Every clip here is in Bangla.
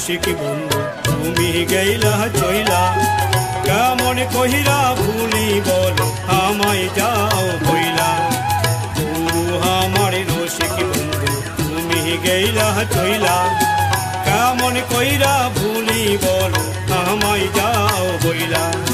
রসিক বন্ধু? তুমি গেইলা, চইলা। কেমন কহিরা ভুলি বল, আমায় যাও বইলা তু আমার রসিক বন্ধু? তুমি গেইলা, চইলা। কেমন কইরা ভুলি বল, আমায় যাও বইলা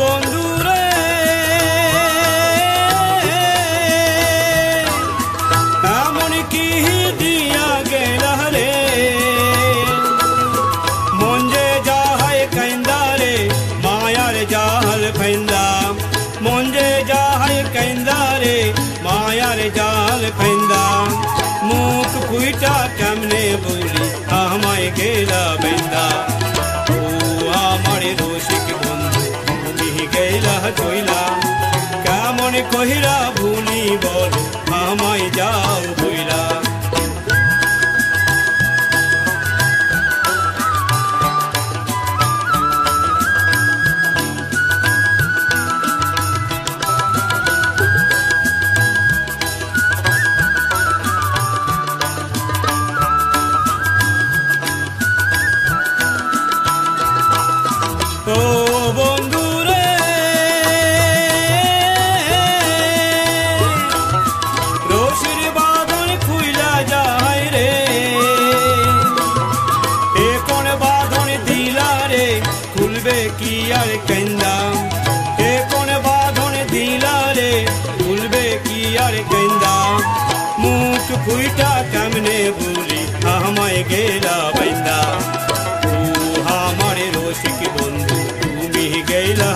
ও বন্ধু রে। এমন কি দিয়া গেলা রে? মন যে যাহায় কাইন্দা রে, মায়ার জাহাল ফেন্দা মন যে যাহায় কাইন্দা রে, মায়ার জাল ফেন্দা মুখ কুইটা কেমনে বলি, আমায় গেলা গেলা চইলা কেমন কহিরা ভুলি বল আমায় যাও বইলা ও খুলবে কি আর কেন্দা? এ কোন বাঁধন দিলা রে? খুলবে কি আর কেন্দা? মুখ ফুইটা কেমনে বলি? আমায় গেলা বাইন্দা। ও আমার রসিক বন্ধু, তুমি গেলা